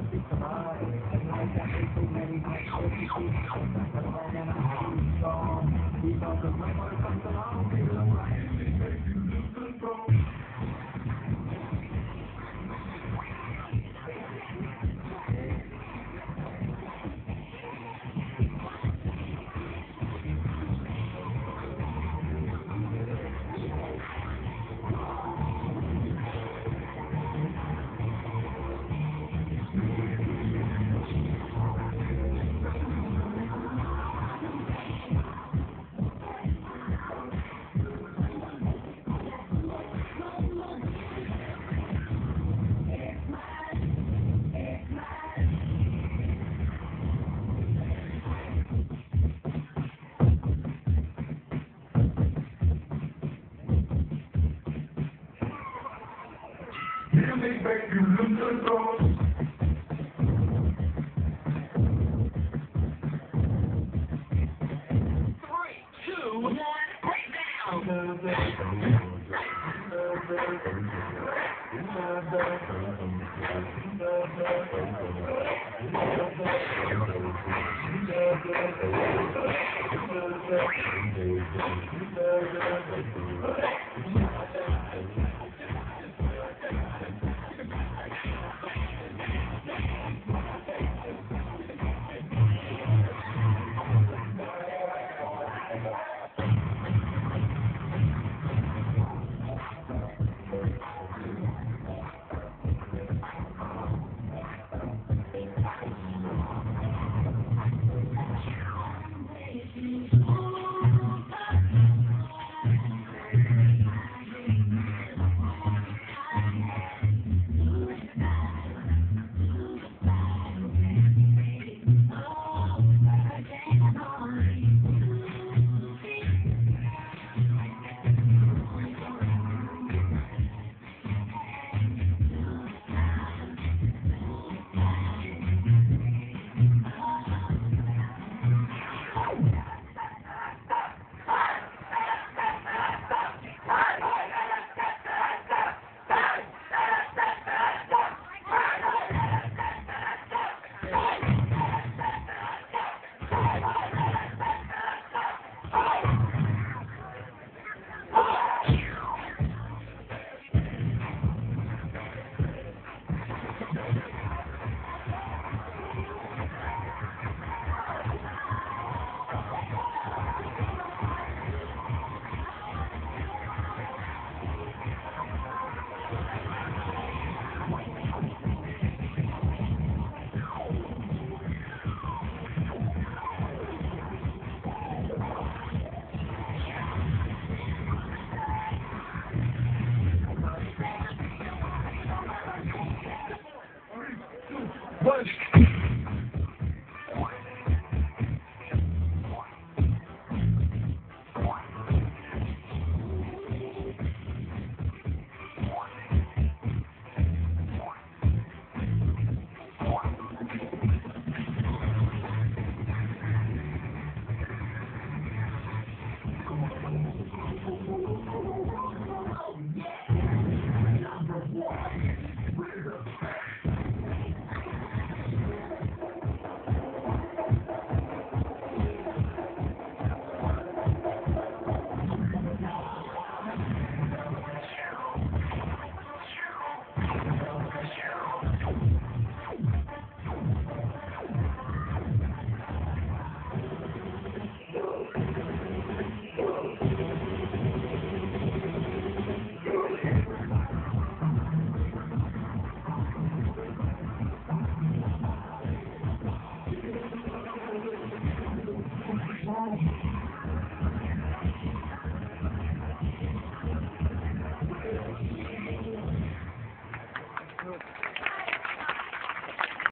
Music make you. One.